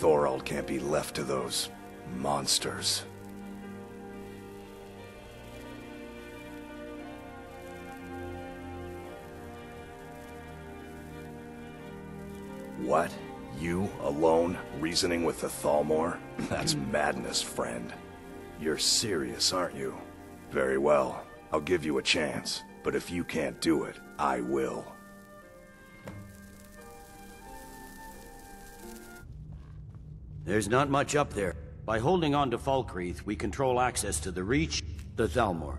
Thorald can't be left to those... monsters. What? You, alone, reasoning with the Thalmor? That's hmm. madness, friend. You're serious, aren't you? Very well. I'll give you a chance. But if you can't do it, I will. There's not much up there. By holding on to Falkreath, we control access to the Reach, the Thalmor.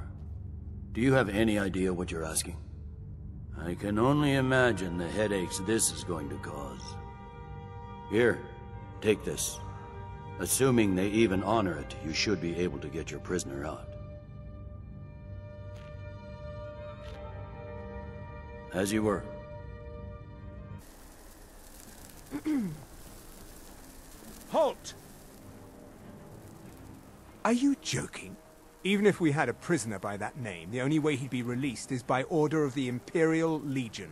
Do you have any idea what you're asking? I can only imagine the headaches this is going to cause. Here, take this. Assuming they even honor it, you should be able to get your prisoner out. As you were. Halt! Are you joking? Even if we had a prisoner by that name, the only way he'd be released is by order of the Imperial Legion.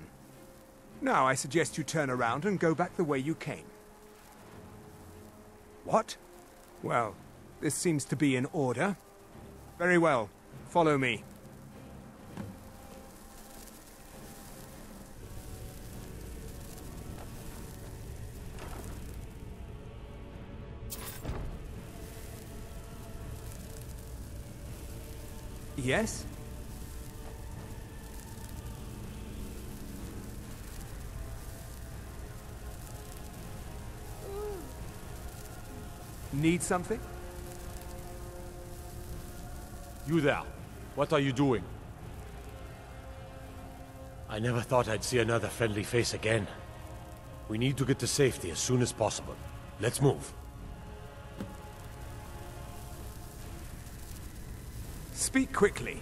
Now, I suggest you turn around and go back the way you came. What? Well, this seems to be in order. Very well. Follow me. Yes? Need something? You there. What are you doing? I never thought I'd see another friendly face again. We need to get to safety as soon as possible. Let's move. Speak quickly.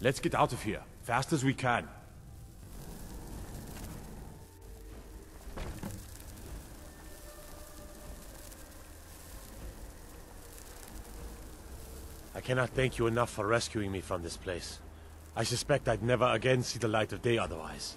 Let's get out of here, fast as we can. I cannot thank you enough for rescuing me from this place. I suspect I'd never again see the light of day otherwise.